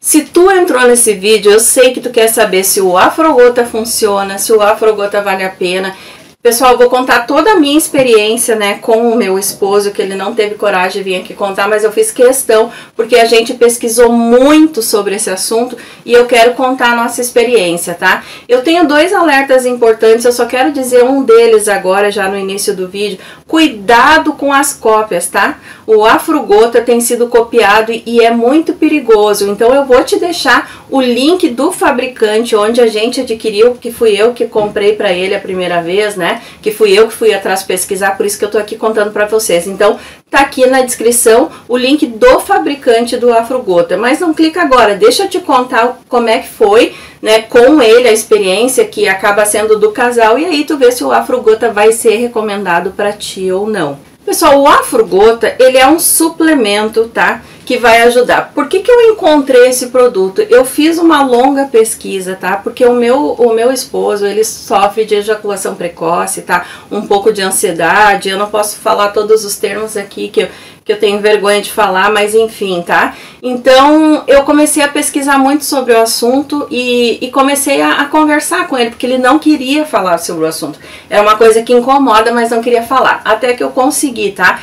Se tu entrou nesse vídeo, eu sei que tu quer saber se o Afrogota funciona, se o Afrogota vale a pena. Pessoal, eu vou contar toda a minha experiência, né, com o meu esposo, que ele não teve coragem de vir aqui contar, mas eu fiz questão, porque a gente pesquisou muito sobre esse assunto e eu quero contar a nossa experiência, tá? Eu tenho dois alertas importantes, eu só quero dizer um deles agora, já no início do vídeo. Cuidado com as cópias, tá? O Afrogota tem sido copiado e é muito perigoso, então eu vou te deixar o link do fabricante onde a gente adquiriu, que fui eu que comprei para ele a primeira vez, né? Que fui eu que fui atrás pesquisar, por isso que eu tô aqui contando para vocês. Então, tá aqui na descrição o link do fabricante do Afrogota. Mas não clica agora, deixa eu te contar como é que foi, né, com ele a experiência que acaba sendo do casal e aí tu vê se o Afrogota vai ser recomendado para ti ou não. Pessoal, o Afrogota, ele é um suplemento, tá? que vai ajudar. Por que, que eu encontrei esse produto? Eu fiz uma longa pesquisa, tá? Porque o meu, o meu esposo, ele sofre de ejaculação precoce, tá? Um pouco de ansiedade, eu não posso falar todos os termos aqui que eu, que eu tenho vergonha de falar, mas enfim, tá? Então eu comecei a pesquisar muito sobre o assunto e, e comecei a, a, conversar com ele, porque ele não queria falar sobre o assunto. Era uma coisa que incomoda, mas não queria falar. Até que eu consegui, tá?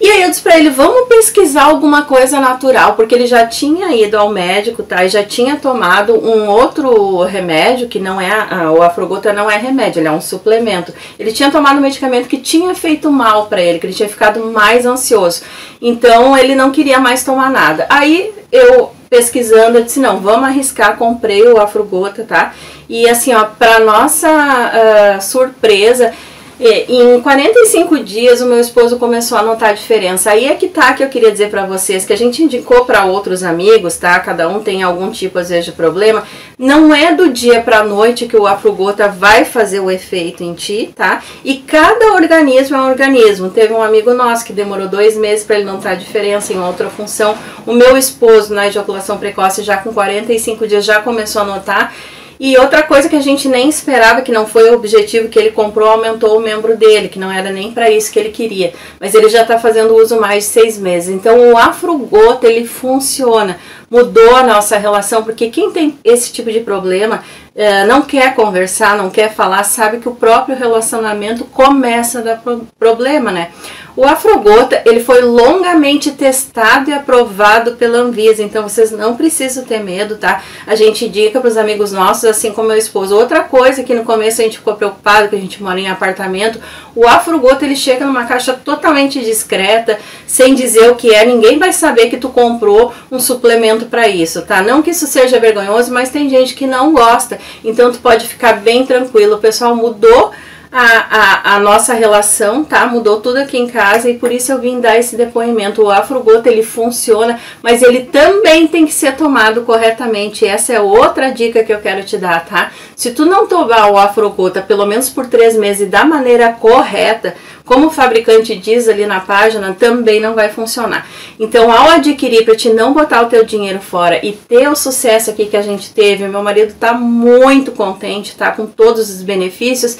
E aí eu disse pra ele, vamos pesquisar alguma coisa natural, porque ele já tinha ido ao médico, tá? E já tinha tomado um outro remédio, que não é, o Afrogota não é remédio, ele é um suplemento. Ele tinha tomado um medicamento que tinha feito mal para ele, que ele tinha ficado mais ansioso. Então ele não queria mais tomar nada. Aí eu pesquisando, eu disse, não, vamos arriscar, comprei o Afrogota, tá? E assim, ó, pra nossa uh, surpresa, em 45 dias o meu esposo começou a notar a diferença. Aí é que tá que eu queria dizer para vocês que a gente indicou para outros amigos, tá? Cada um tem algum tipo às vezes de problema. Não é do dia para noite que o afrogota vai fazer o efeito em ti, tá? E cada organismo é um organismo. Teve um amigo nosso que demorou dois meses para ele notar a diferença em outra função. O meu esposo na ejaculação precoce já com 45 dias já começou a notar. E outra coisa que a gente nem esperava, que não foi o objetivo que ele comprou, aumentou o membro dele, que não era nem para isso que ele queria. Mas ele já está fazendo uso mais de seis meses. Então o Afrogota ele funciona, mudou a nossa relação, porque quem tem esse tipo de problema é, não quer conversar, não quer falar, sabe que o próprio relacionamento começa a dar pro problema, né? O Afrogota, ele foi longamente testado e aprovado pela Anvisa, então vocês não precisam ter medo, tá? A gente indica para os amigos nossos, assim como meu esposo. Outra coisa que no começo a gente ficou preocupado, que a gente mora em apartamento, o Afrogota, ele chega numa caixa totalmente discreta, sem dizer o que é, ninguém vai saber que tu comprou um suplemento para isso, tá? Não que isso seja vergonhoso, mas tem gente que não gosta, então tu pode ficar bem tranquilo. O pessoal mudou a, a, a, nossa relação, tá? Mudou tudo aqui em casa e por isso eu vim dar esse depoimento. O Afrogota ele funciona, mas ele também tem que ser tomado corretamente. Essa é outra dica que eu quero te dar, tá? Se tu não tomar o Afrogota pelo menos por três meses da maneira correta, como o fabricante diz ali na página, também não vai funcionar. Então, ao adquirir para te não botar o teu dinheiro fora e ter o sucesso aqui que a gente teve, meu marido está muito contente, tá com todos os benefícios,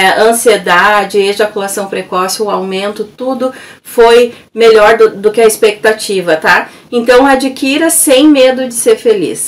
é, ansiedade, ejaculação precoce, o aumento, tudo foi melhor do, do que a expectativa, tá? Então, adquira sem medo de ser feliz.